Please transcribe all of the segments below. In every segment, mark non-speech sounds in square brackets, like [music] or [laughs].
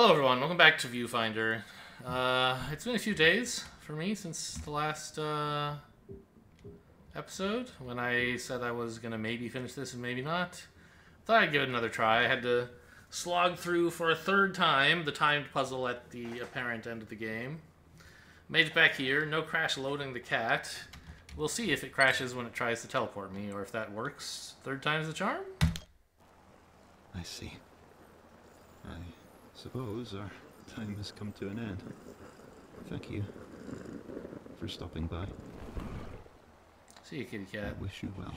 Hello, everyone. Welcome back to Viewfinder. Uh, it's been a few days for me since the last uh, episode when I said I was going to maybe finish this and maybe not. Thought I'd give it another try. I had to slog through for a third time the timed puzzle at the apparent end of the game. Made it back here. No crash loading the cat. We'll see if it crashes when it tries to teleport me or if that works. Third time's the charm? I see. I suppose our time has come to an end. Thank you for stopping by. See you, kitty cat. I wish you well.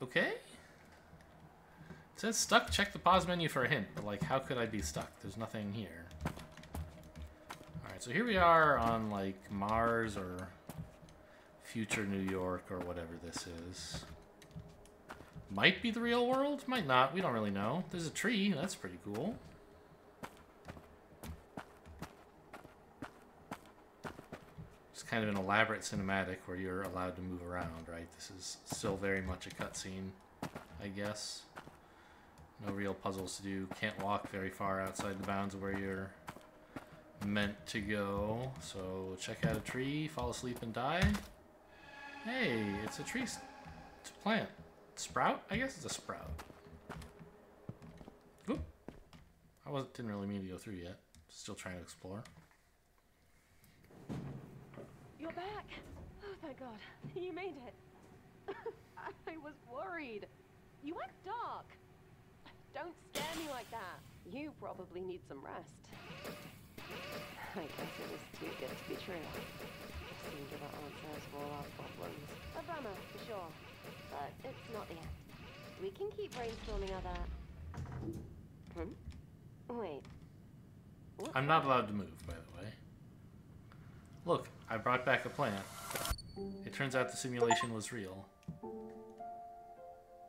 Okay. It says stuck. Check the pause menu for a hint. But, like, how could I be stuck? There's nothing here. Alright, so here we are on, like, Mars or future New York or whatever this is. Might be the real world, might not. We don't really know. There's a tree. That's pretty cool. It's kind of an elaborate cinematic where you're allowed to move around, right? This is still very much a cutscene, I guess. No real puzzles to do. Can't walk very far outside the bounds of where you're meant to go. So check out a tree, fall asleep and die. Hey, it's a tree. It's a plant. Sprout? I guess it's a sprout. Oop. I was didn't really mean to go through yet. Still trying to explore. You're back. Oh, thank God. You made it. [laughs] I was worried. You went dark. Don't scare me like that. You probably need some rest. I guess it was too good to be true. For not the end. We can keep brainstorming other... Hmm? Wait. What's I'm not allowed to move, by the way. Look, I brought back a plant. It turns out the simulation was real.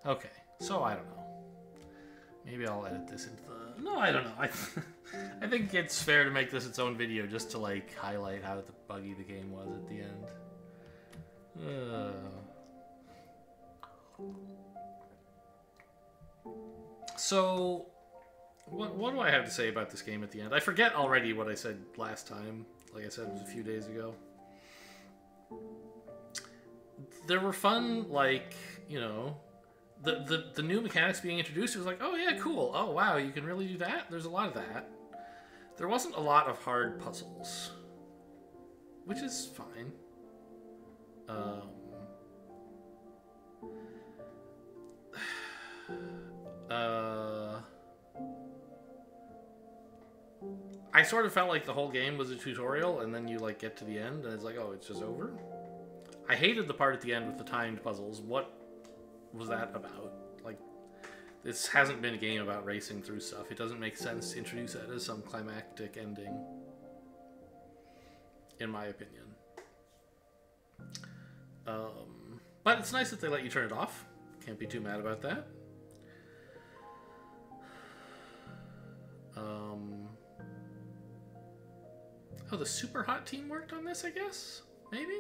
Okay, so I don't know. Maybe I'll edit this into the... No, I don't know. I, [laughs] I think it's fair to make this its own video just to, like, highlight how the buggy the game was at the end. Uh... So, what, what do I have to say about this game at the end? I forget already what I said last time. Like I said, it was a few days ago. There were fun, like, you know, the, the, the new mechanics being introduced. It was like, oh yeah, cool. Oh wow, you can really do that? There's a lot of that. There wasn't a lot of hard puzzles, which is fine. Um, uh, I sort of felt like the whole game was a tutorial, and then you like get to the end, and it's like, oh, it's just over. I hated the part at the end with the timed puzzles. What was that about? Like, this hasn't been a game about racing through stuff. It doesn't make sense to introduce that as some climactic ending, in my opinion. Um, but it's nice that they let you turn it off. Can't be too mad about that. Um, oh, the Super Hot team worked on this, I guess? Maybe?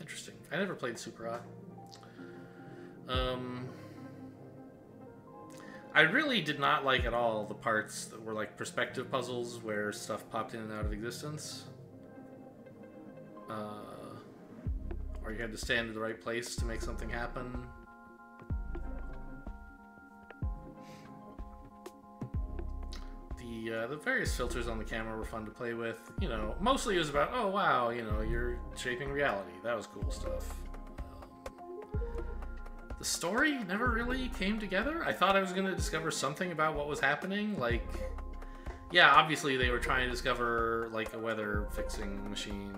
Interesting. I never played Super Hot. Um, I really did not like at all the parts that were like perspective puzzles where stuff popped in and out of existence. Uh, or you had to stand in the right place to make something happen. The various filters on the camera were fun to play with. You know, mostly it was about, oh wow, you know, you're shaping reality. That was cool stuff. Um, the story never really came together. I thought I was going to discover something about what was happening. Like, yeah, obviously they were trying to discover, like, a weather fixing machine.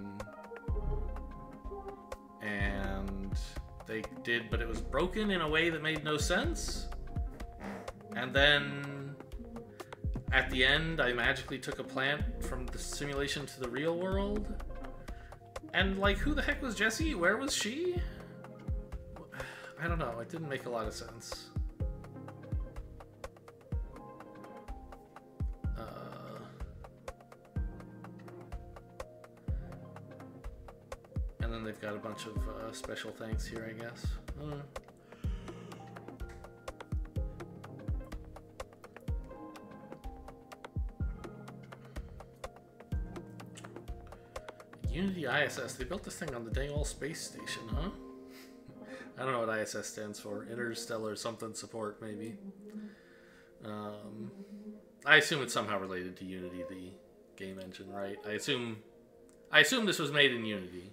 And they did, but it was broken in a way that made no sense. And then at the end, I magically took a plant from the simulation to the real world. And, like, who the heck was Jessie? Where was she? [sighs] I don't know. It didn't make a lot of sense. Uh, and then they've got a bunch of uh, special thanks here, I guess. Uh. Unity ISS. They built this thing on the dang old space station, huh? I don't know what ISS stands for. Interstellar something support, maybe. Um, I assume it's somehow related to Unity, the game engine, right? I assume, I assume this was made in Unity,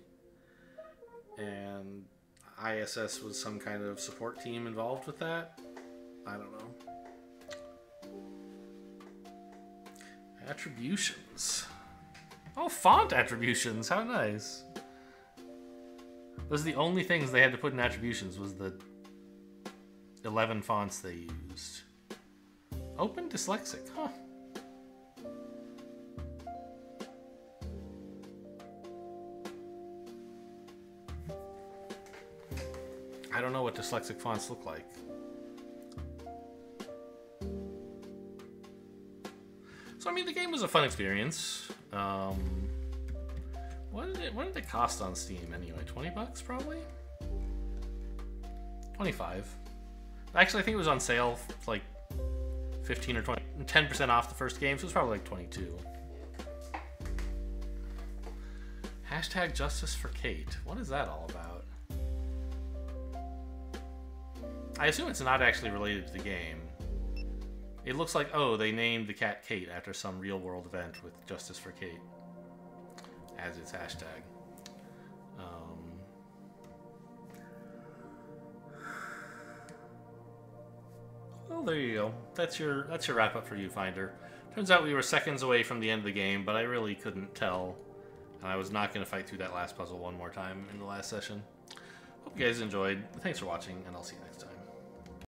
and ISS was some kind of support team involved with that. I don't know. Attributions. Oh, font attributions. How nice. Those are the only things they had to put in attributions was the 11 fonts they used. Open dyslexic, huh? I don't know what dyslexic fonts look like. So I mean, the game was a fun experience. Um, what did it? What did it cost on Steam anyway? Twenty bucks, probably. Twenty-five. Actually, I think it was on sale like fifteen or 20, 10 percent off the first game, so it's probably like twenty-two. Hashtag justice for Kate. What is that all about? I assume it's not actually related to the game. It looks like, oh, they named the cat Kate after some real world event with Justice for Kate as its hashtag. Um, well, there you go. That's your that's your wrap up for Viewfinder. Turns out we were seconds away from the end of the game, but I really couldn't tell, and I was not going to fight through that last puzzle one more time in the last session. Hope you guys enjoyed. Thanks for watching, and I'll see you next time.